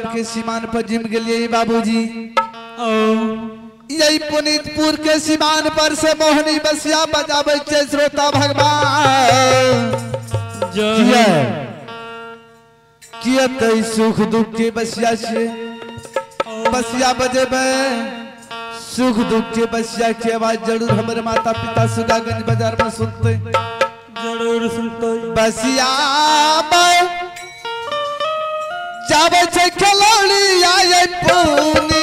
नंद के सीमान पर जिम गेलिए बाबूजी। ओ यही पुनीतपुर के सीमान पर से मोहनी बसिया बजाबै छै श्रोता भगवान। किया। तई सुख दुख के बसिया से। बसिया बजेबै। सुख दुख के बसिया के आवाज़ ज़रूर हमारे माता पिता सुगागंज बाज़ार में सुनते। ज़रूर सुनते। बसिया। जाबै छै खलौड़ी आए पुनी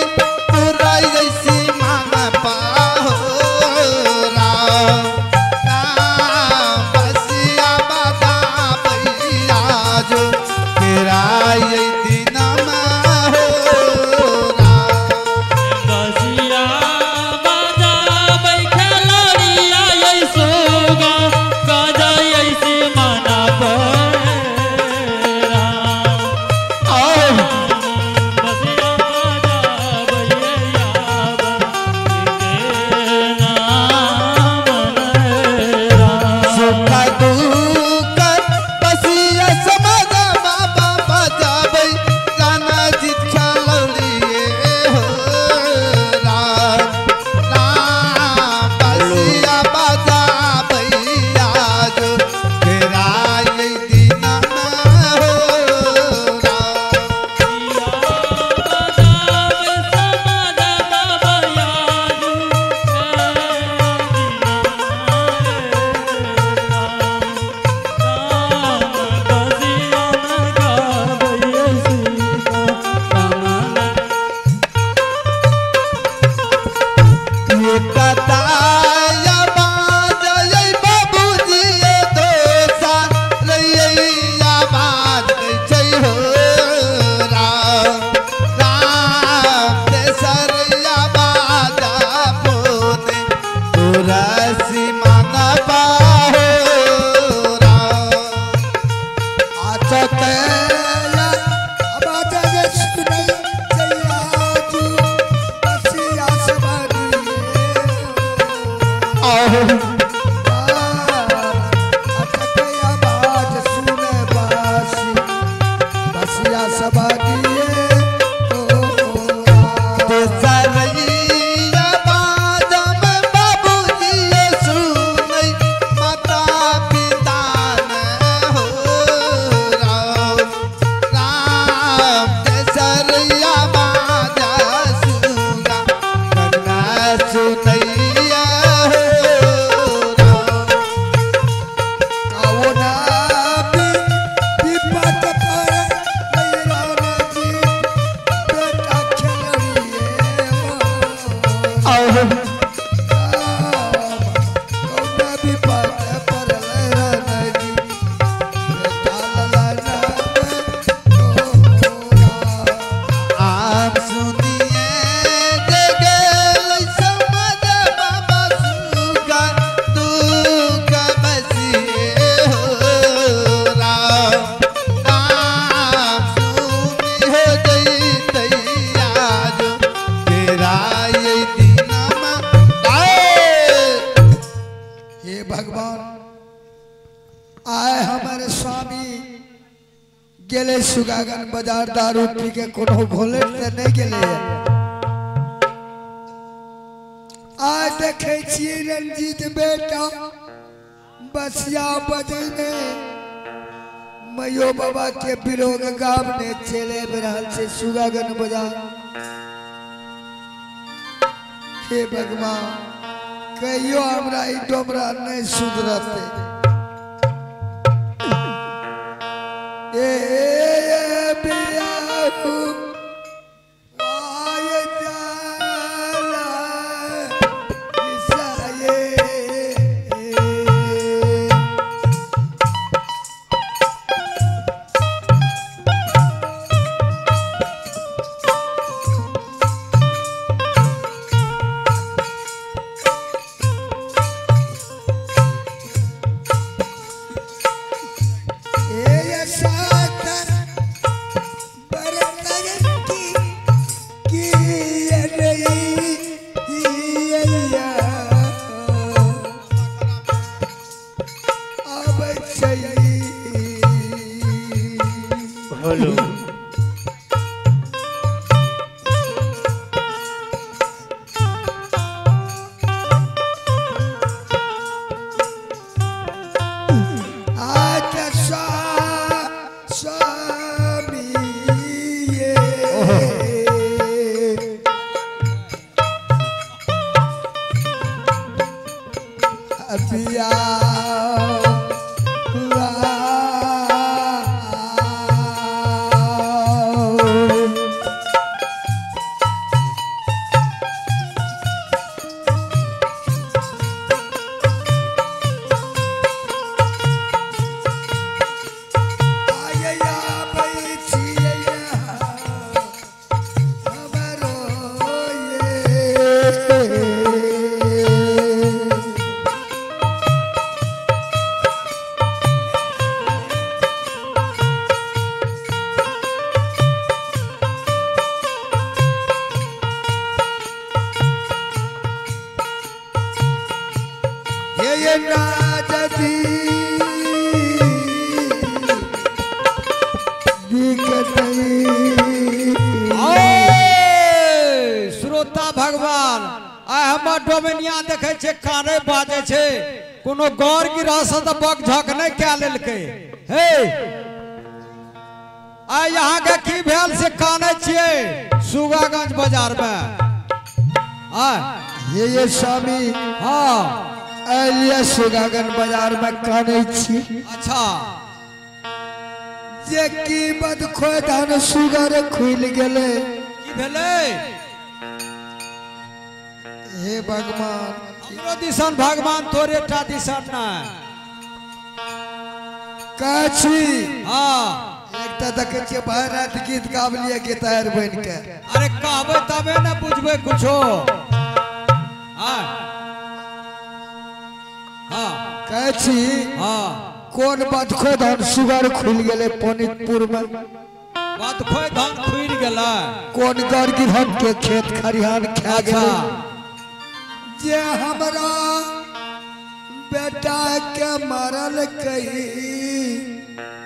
सुगागन दारू पी के कोनो घोले से नहीं गेले। आज देखे छियै रंजीत बेटा, बसिया बजे में मैयो बाबा के विरोग गाम ने चले रहल से सुगागन बाज़ार। हे भगवान, कहियो हमरा ई डोमरा नहीं सुधरते। ए ए Lolo. छै कोनो गौर गिरह तऽ बक झक नहि कए लेलकै। हे! आइ यहाँ के की भेल से काने छियै सुगागंज बाज़ार में आय ये ये स्वामी हाँ। अलिया सुगागन बाज़ार में काने छी। अच्छा। जे की बद खोदन सुगर खुल गेले। की भेलै? हे भगवान। हमरो दिसन भगवान तोरे टा दिसन नहि कहै छी हाँ। एक तऽ देखै छियै भरि राति गीत गाबलिए गिटार बनि के अरे कहबै तबे ने बुझबै कुछो। हाँ। हाँ। कहै छी हाँ। कोन बद खोदन सुगर खुल गेले पुनितपुर में बात खोइ धान खुइर गेलै। कोन गौर गिरहन के खेत खरिहान खा अच्छा। गेले? जे हमरा बेटा के मरल कही।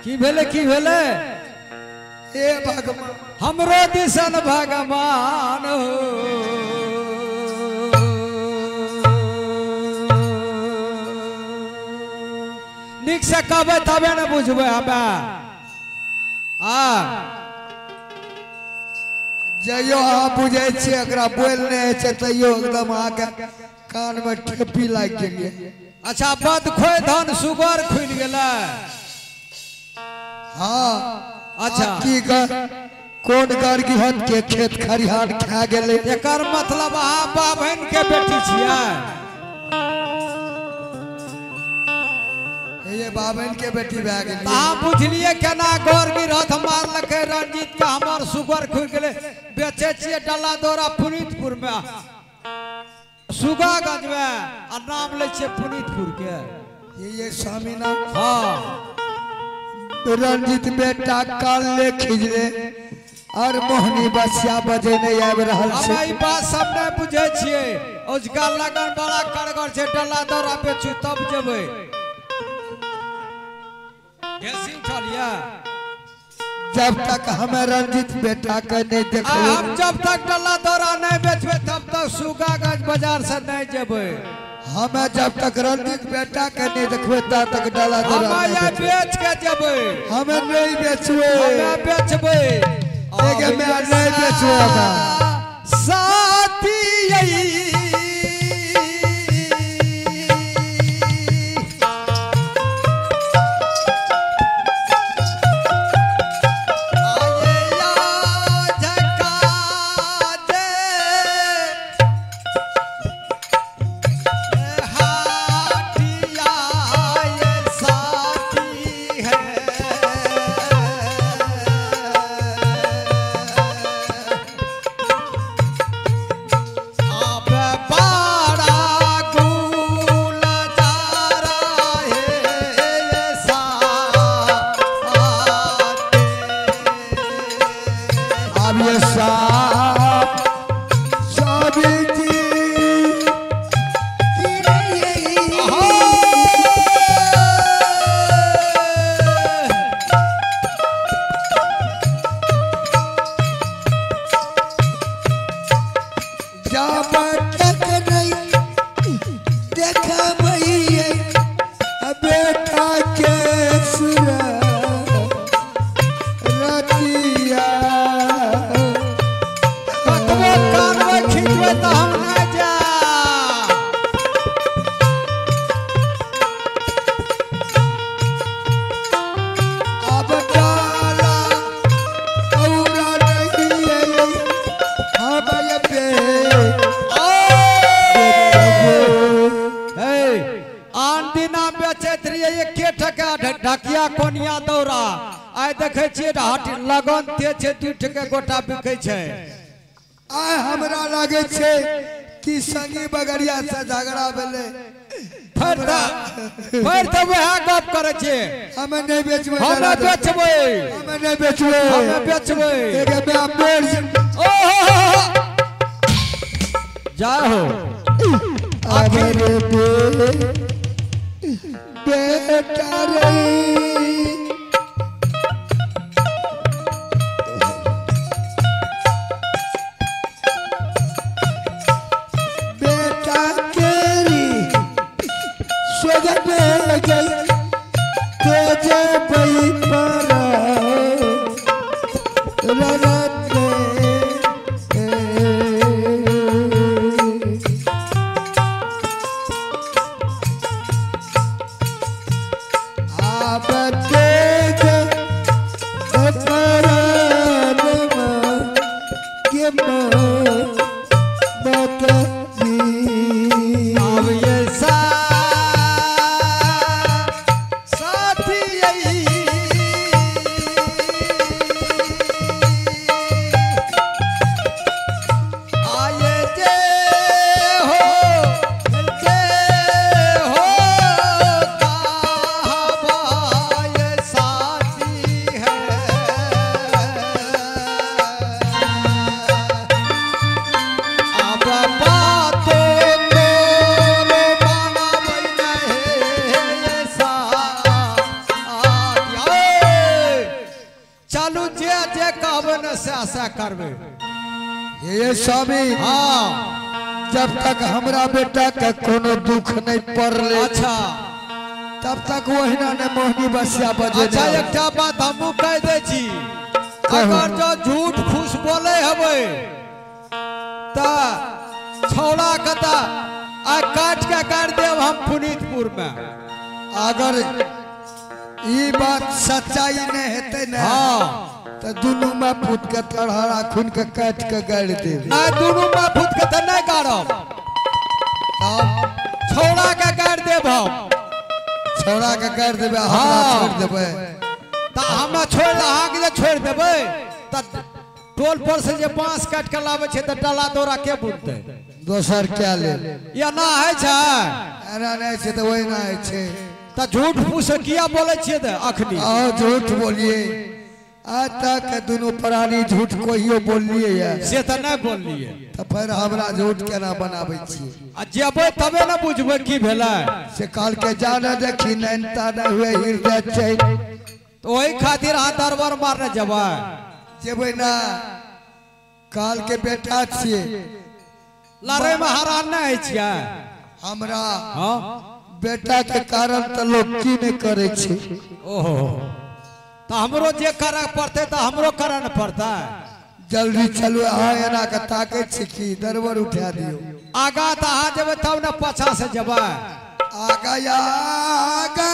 की भेलै की भेलै? हे भगवान। हमरो दिसन भगवान हो। नीक से कहबै तबे ने बुझबै हमें हाँ जइयो अहाँ बुझे छियै एकरा बोल नहि छै तैयो एकदम अहाँके कान में ठेपी लागि गेलिए अच्छा बद खोइ धन सुगर खुल गेलै। हाँ अच्छा। की कर कोन गौर गिरहन के खेत खरिहान खा गेले? एकर मतलब अहाँ बाभन के बेटी छियै। बाबन के बेटी भए गेली। अहाँ बुझलियै केना गौर गिरहत मारलकै रंजीत के हमर सुगर खुल गेलै। बेचे छियै डल्ला दौरा पुनीतपुर में। सुगागंज में आ नाम लै छियै पुनीतपुर के। ये ये स्वामीनाथ हाँ। रंजित बेटा कान ले खिजले और मोहनी बसिया बजे नहीं आबि रहल छै। ई बात सब नहीं बुझे छियै। ओजका लगन बड़ा करगर छै डल्ला दौरा बेचू तब जेबै। जब तक हमें रंजित बेटा के नहीं देखो हम जब तक डल्ला दौरा नहीं बेचबै तब तक सुगागंज बाज़ार से नहीं जेबै। हमें जब तक रंजित बेटा के नहीं देखबे तब तक डाला हम दौरा नहीं ये बेच के जेबै। हमें नहीं बेचबे। हमें बेचबै। एक में नहीं बेचबे। साथी यही देखे हट लगन ते छै दू टके गोटा बिकै छै। आइ हमरा लागे छै कि संगी बगरिया से झगड़ा भेलै। फेर तऽ फेर तऽ वएह गप करे छै। हमें नहीं बेचबै। हमें। बेचबै। हमें नहीं बेचबै। हमें बेचबै। एक हो अबरे बे बेटा रे। सोजने गई तेजे बई पर रनते जे कहबै से से करबै ये स्वामी हाँ। जब तक हमरा बेटा के कोनो दुख नहीं पड़ले अच्छा। तब तक वहीना ने मोहनी बसिया बजे अच्छा। एकटा बात हमहूँ कह दै छी। अगर जो झूठ फूस बोले हेबै तऽ छौड़ा के तऽ आइ काट के गाड़ि देब हम पुनीतपुर में अगर ई बात सच्चाई नहीं हेते ना हाँ। तो दुनू में पुत के तड़हरा खून के काट के गाड़ दे नहीं दुनू में फूट के तऽ नहीं गाड़ब। छौड़ा के गाड़ि देब हम। छोड़ा के गाड़ देबे हमरा हाँ। छोड़ देबे। तऽ हमरा छोड़ अहाँके जे छोड़ि देबै तऽ टोल पर से जे बाँस काट के लाबै छै तऽ डाला दौरा के बुनतै दोसर क्या ले या ना होइ छै? एना नहीं छै तो वही ना है छै। तऽ झूठ फूस किया बोलै छियै तऽ अखनी? आओ झूठ बोलिए आज तक दोनों प्राणी झूठ कोइयो बोलिए या। से तऽ नहि बोललियै तो फिर हमरा झूठ केना बनाबै छियै? आ जेबै तबे ने बुझबै की भेलै। से काल के जाने देखी नैनता न हुए हृदय चैन। तऽ ओहि खातिर अहाँ दरबार मारने जेबै। जेबै ना। काल के बेटा छियै। लड़ैमे हरान नहि होइ छियै। हमरा हाँ? बेटा के कारण तो लोग की नहीं करे छै? ओहो। तऽ हमरो जे करऽ पड़ते तो हमरो करऽ पड़ता। है जल्दी चलो अहाँ एना के ताके छिकी दरबर उठा दियो। आगा तऽ आ जब तब ना पछा से जबा। आगा या आगा।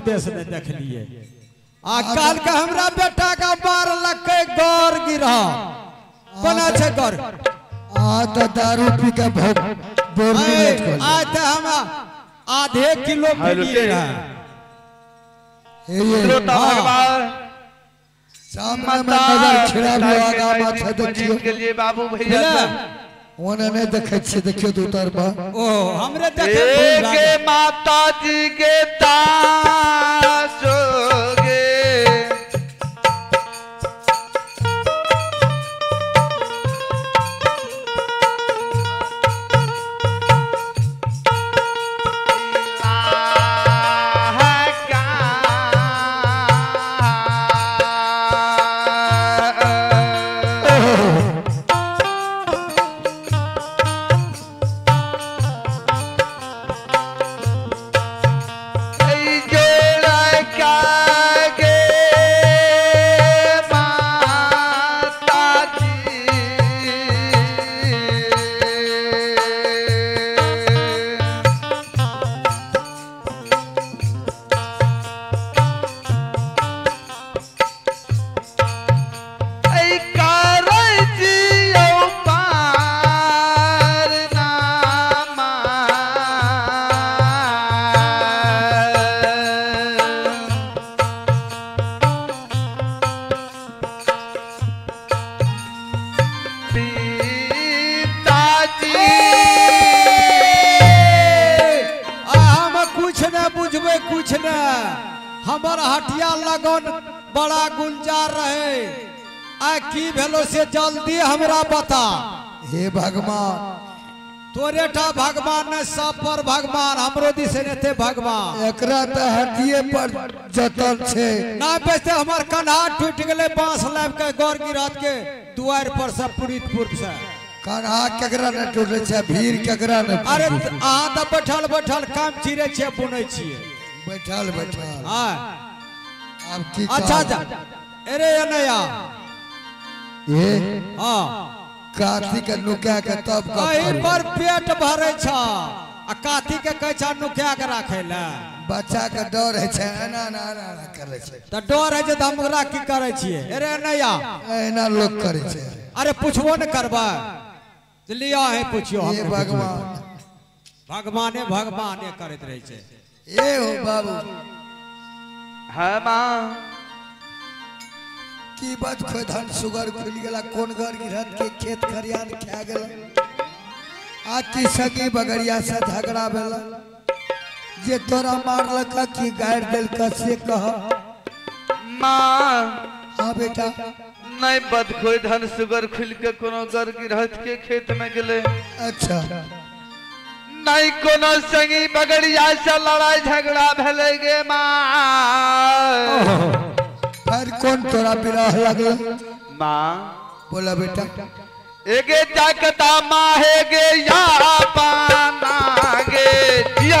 उद्देश्य ने देखलिए आ काल के हमरा बेटा का मार लकै गौर गिरा बना छै गौर। आ तो दारू पी के भोग बोर्डी लेट कर आज तो हम आधे किलो रहे हे ये श्रोता हाँ। भगवान सामने में नज़र खिड़ा भी आगा माथा देखियो के लिए बाबू भैया ओने देखे छियै देखियो दू तरफा ओ हमरे देखे के माता जी के तासोगे हमर हटिया लगन बड़ा गुलजार रहे। आ की भेलो से जल्दी हमरा बता। हे भगवान। तोरे टा भगवान ने सब पर भगवान हमरो दिस रहते भगवान। एकरा तो हटिए पर जतल छै। ना बेचते हमर कन्हा टूट गेले बाँस लाब के गौर गिरात के दुआर पर से पुरीतपुर से। कन्हा केकरा ने टूटे छै भीड़ केकरा ने अरे अहाँ तऽ बैठल बैठल काम चिरे छियै बुनै छियै। बैठल बैठल। हाँ। अब की अच्छा? अच्छा। अरे अनया ये। हाँ। काथी के नुका के तब का एहि पर पेट भरे छ आ काथी के कहै छ नुका के राखे ले। बच्चा के डर है छै एना एना एना एना करे छै। तऽ डर है जे तऽ हम ओकरा की करे छियै अरे अनया एना लोग करे छै। अरे पुछबो न करबै। लिया है पुछियो। हम भगवान। भगवाने भगवाने करैत रहै छै। ए हो बाबू। हाँ माँ की बात खोय धन सुगर खुल गेला कोन घर गिरहत के खेत खरियान खा गेल? आ की सगी बगड़िया से झगड़ा भेल। जे तोरा मारलक की गाड़ि देलक से कह? माँ। हाँ बेटा। नहीं बदखोई धन सुगर खुल के कोनो गर गिरहत के खेत में गेले। अच्छा। नहीं कोनो संगी बगड़िया से लड़ाई झगड़ा भले गे माँ। फिर कौन तोरा बिरह लगल माँ। बोला बेटा। एगे जाकता माहे गे या पाना गे जिया।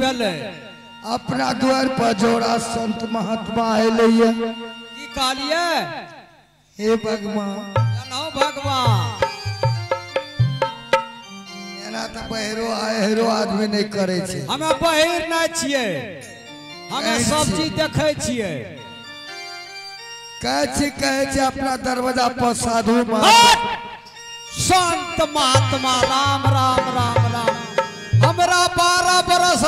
भेलै। अपना द्वार पर जोड़ा संत महात्मा एलैया। की कहलिए हे भगवान। भगवान। एना तऽ बहरो हेरो आदमी नहीं करे छै। हमें बहिर नहीं छियै। हमें सब चीज़ देखै छियै। कहै छै कहै छै अपना दरवाज़ा पर साधु संत महात्मा राम राम राम राम। हमरा बारह बरस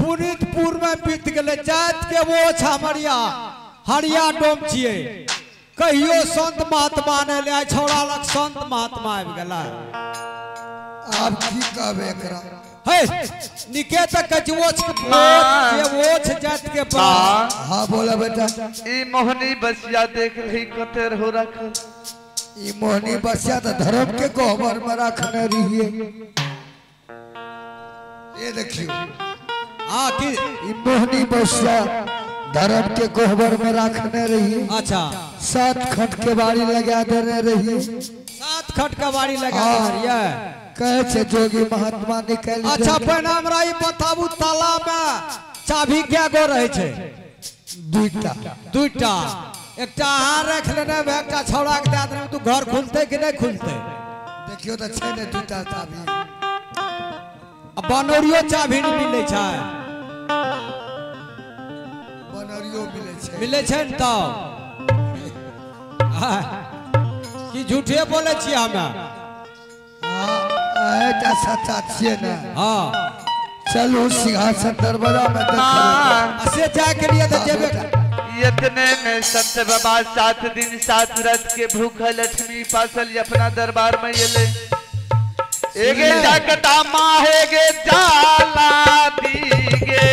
पुनितपुर में बीत गेलै जात के वो छमरिया हरिया डोम छियै। कहियो संत महात्मा ने ले छौड़ा लग संत महात्मा आबि गेला। आब की कहबै एकरा? हे निके तक के ओछ के जात के पास हाँ। बोला बेटा। ई मोहनी बसिया देख रही कतेर हो रखल ई मोहनी बसिया तो धर्म के गोबर में रखने रहिए ये देखियो हाँ की मोहनी बसिया धर्म के गोबर में रखने रहिए अच्छा। सात खट के बाड़ी लगा देने रहिए सात खट का बाड़ी लगा हाँ। रहिए कहे छे जोगी महात्मा निकल अच्छा पहिने हमरा ई बताबू ताला में। चाभी क्या गो रहे छै? दुईटा। दुईटा। एकटा अहाँ रख लेने बे एकटा छौड़ा के दे देने तू घर खुलते कि नहीं खुलते? देखियो तो छै ने दुईटा चाभी आ बनौरियो चाभी नहीं मिले छै। बनरियो मिले छै। मिले छै ने आह, कि झूठे बोले छियै हमें? हाँ एटा सच्चा छिए ने। हाँ। चलू सिंहासन दरवाज़ा में देख। आ से जाए के लिए तो जेबे इतने में संत बाबा सात दिन सात रात के भूखा लक्ष्मी पासल अपना दरबार में एले। एगे जाकता गे जाला दीगे।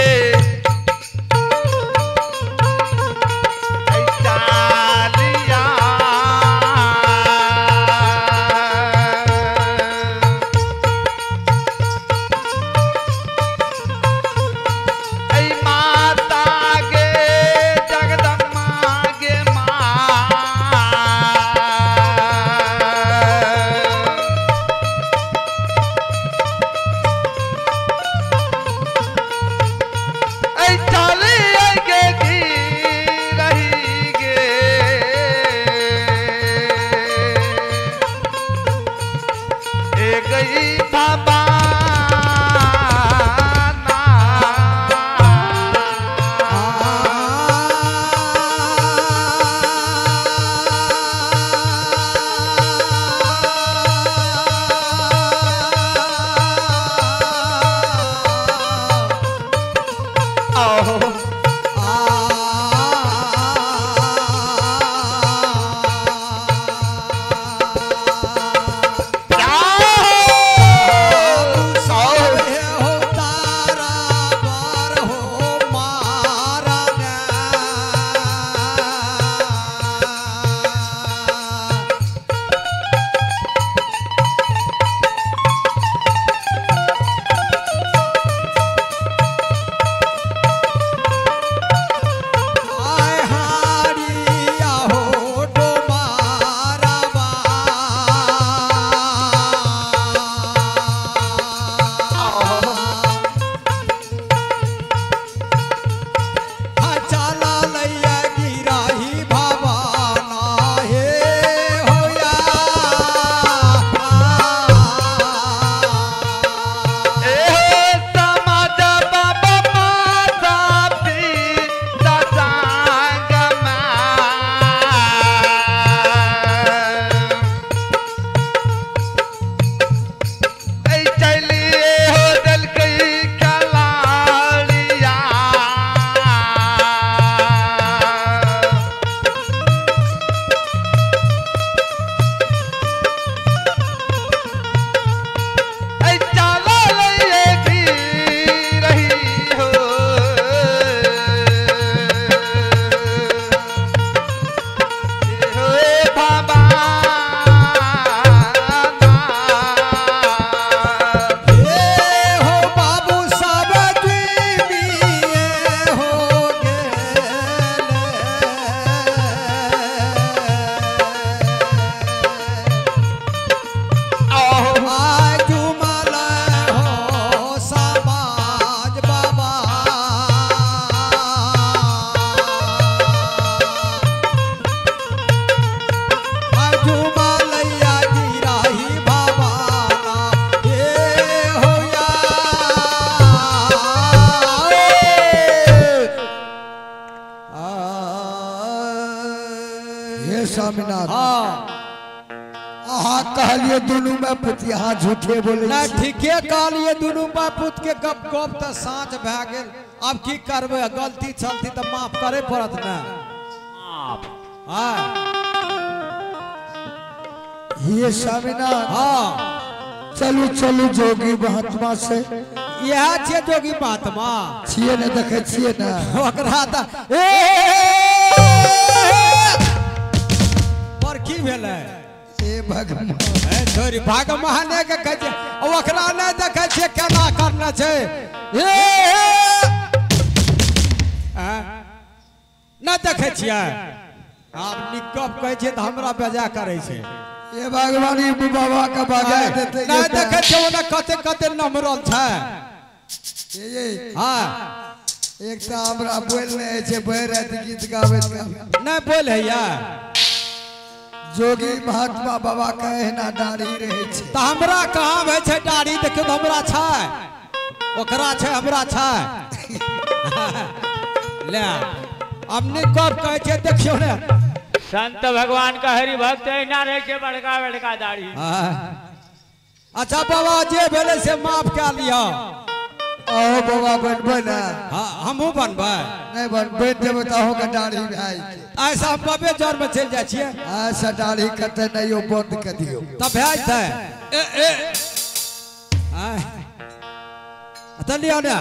झूठे बोले। ना छी। ठीके कहलिए दुनू बापूत के गप गप तऽ साँझ भए गेल। अब की करबै? गलती छलती तऽ माफ़ करे पड़त ने। हाँ। हे स्वामीनाथ। हाँ। चलू चलू जोगी महात्मा से। इएह छियै जोगी महात्मा। छिए ने देखे छिए ने। ओकरा तऽ ए! पर की भेलै? हे भगवान ए छोरी भगवाने के कहै छै ओकरा नहि देखै छियै केना करना छै ए? नहि देखै छियै आब निकप कहै छियै तऽ हमरा बेजा करै छै ये भगवान ई बाबा के बगा देते नहि देखै छियै ओने कते कते नमरल छै ये ये हाँ एक तो हमरा बोल रहे छे बह रात गीत गावे नहि बोल हैया जोगी महात्मा बाबा का एहना दाढ़ी रहे छे। तऽ हमरा कहाँ होइ छै दाढ़ी देखियौ तऽ हमरा छै। ओकरा छै हमरा छै। ले अब निकप कहै छै देखियौ ने। संत भगवान का हरि भक्त अहिना रहे छै बड़का बड़का दाढ़ी। हाँ। अच्छा बाबा जे भेलै से माफ़ कए लिअ आओ बाबा बनबे ना हाँ हमहूँ बनबै। नहीं बन बैठ जेबे तो अहूँ के दाढ़ी भाई ऐसा हम बबे जर में चलि जाइ छियै। ऐसा दाढ़ी कते नहीं हो बंद कर दियो। तब भए जेतै। ए ए। आय। तऽ लिअ ने।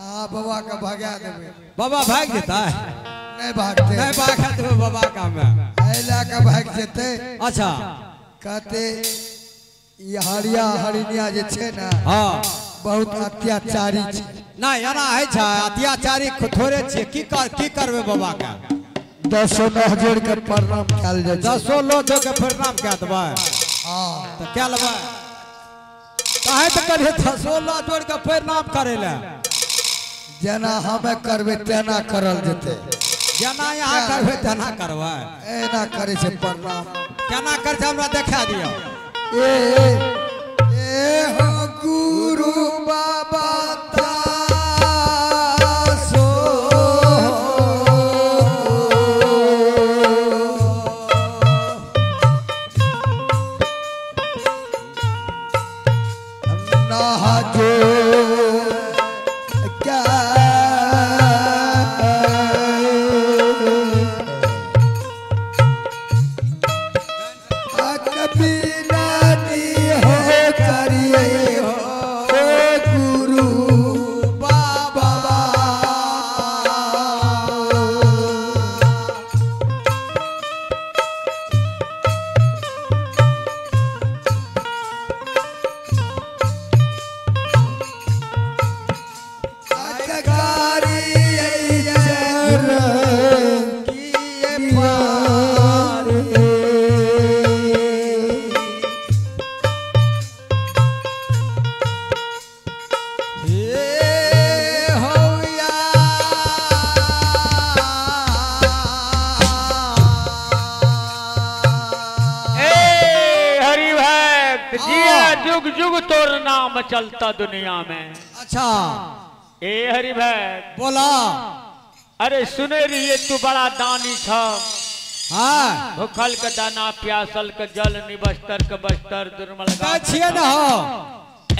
हाँ बाबा के भगा देबे। बाबा भागि जेतै। नहीं भागते। नहि भागि देबै बाबा का में ऐला के भाग जेते। अच्छा। कहते हरिया हरिनिया जे छे ना हाँ। बहुत अत्याचारी छे। नहि एना है छै अत्याचारी थोड़े छियै। की कर की करबै बाबा के दसो नह जोड़ के प्रणाम कल जाए छे। दसो लोग के प्रणाम कए देबै। हाँ। तऽ कए लेबै? काहे तऽ करिए दसो लोग जोड़ के प्रणाम करे ले जेना हमें करबे तेना करल जेते। जेना यहाँ करबै तेना करबै। एना करे छे प्रणाम। केना कर छै हमरा देखा दिअ ए ए, ए हो गुरु बाबा जिया जुग जुग तोर नाम चलता दुनिया में। अच्छा। ए हरि भक्त बोला। अरे सुने रहिए तू बड़ा दानी छ। हाँ। भूखल के दाना प्यासल के जल निबस्तर के बस्तर दुर्मल कहै छियै ने हो?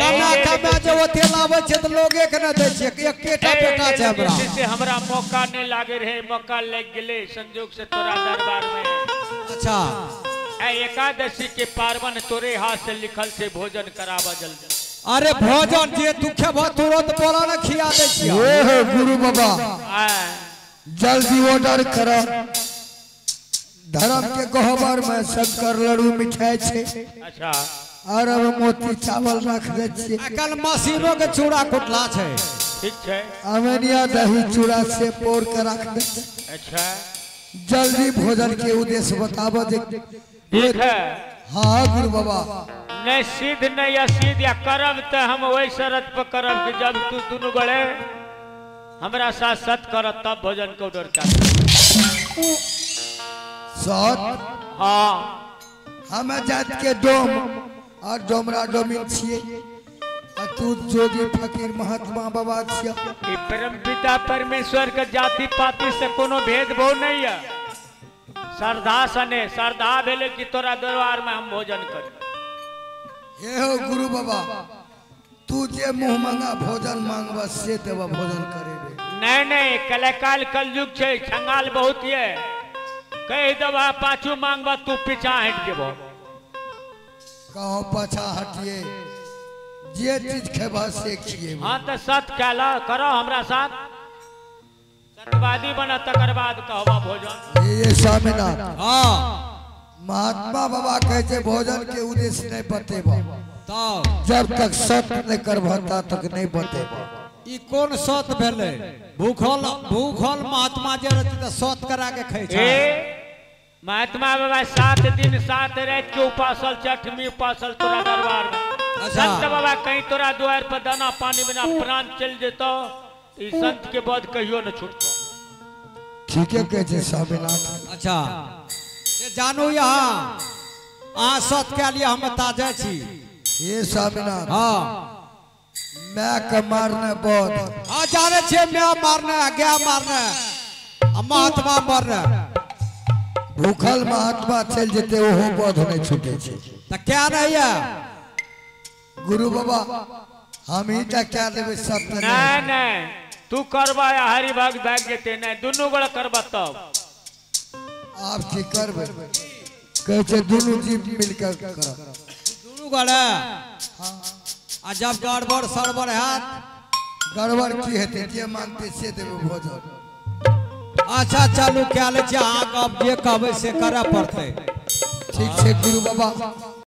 कमा कमा जे ओते लाबै छै तऽ लोगे के ने दै बेटा छै हमरा? से हमरा मौका नहीं लागे रहे मौका लग गेले संजोग से तोरा दरबार में। अच्छा। एकादशी के पार्वन तोरे हाथ से लिखल से भोजन करावा जल्दी। अरे भोजन जे तू खेबह तुरंत बोला ना खिया दै छियै ओ हो गुरु बाबा। जल्दी ऑर्डर करो। धर्म के गहबर में शक्कर लड्डू मिठाई छे। अच्छा। और अब मोती चावल रख दे छिए कल मशीनों के चूड़ा कुटला छै। ठीक है अमेनिया दही चूड़ा से पोर के रख दे। अच्छा। जल्दी भोजन के उद्देश्य बताबो जे ठीक है। हाँ गुरु बाबा। नहीं सिद्ध नहीं असिद्ध या करब तो हम वही शरत पर करब कि जब तू दोनों गड़े हमरा साथ सत करब तब भोजन के ऑर्डर कर सत? हाँ। हमें जात के डोम और डोमरा डोमिन छिए। तू जोगी फकीर महात्मा बाबा ई परम पिता परमेश्वर के जाति पाति से कोनो भेदभाव नहीं है। श्रद्धा सने श्रद्धा भेले कि तोरा दरबार में हम भोजन करी। हे हो गुरु बाबा तू जे मुँह मंगा भोजन मांगबा से देवा भोजन करेबे। नहीं नहीं कल काल कल युग छे छंगाल बहुत ये। कह दबा पाछू मांगबा तू पीछा हट जेबो। कहो पाछा हटिए जे चीज़ खेबा से खिए हाँ तो सत कहला करो हमरा साथ। सत्यवादी बना तकर बाद भोजन? ये ये स्वामीनाथ हाँ। महात्मा बाबा कहै छै भोजन के उद्देश्य नहीं बतेबा। तब। जब तक सत्य नहीं करबा ता तक नहीं बतेबा। ई कोन सत भेलै? भूखल भूखल महात्मा जे रहते सत करा के छै। महात्मा बाबा सात दिन सात रात के उपासल चटमी उपासल तोरा दरबार में। अच्छा। संत बाबा कहीं तोरा द्वार पर दाना पानी बिना प्राण चल जेतो ई संत के बाद कहियो न छूटतो। ठीके कहै छै स्वामीनाथ। अच्छा। से जानू यहाँ। अहाँ सत के लिए हम बता जाइ छी। ये स्वामीनाथ। हाँ। मैं के मारने बोध? हाँ जाने छियै मैं मारने गया मारने। आ महात्मा मरने। भूखल महात्मा चल जेते ओहो बोध नहीं छूटे छै। तऽ क्या नहीं है? गुरु बाबा हम ही क्या देवे सत्य नहीं नहीं नहीं तू करबा या हरि भाग भाग जेते नहीं दुनू गोड़ा करबा तब. आप की करबे कहै छै दुनू जीव मिलकर करब दुनू गड़े आ जब गड़बड़ सड़बड़ हैत गड़बड़ की हेतै जे मांगते से देवे भोजन अच्छा चलू क्या ले छी अहाँके अब जे कहबै से करऽ पड़तै? ठीक छै गुरु बाबा।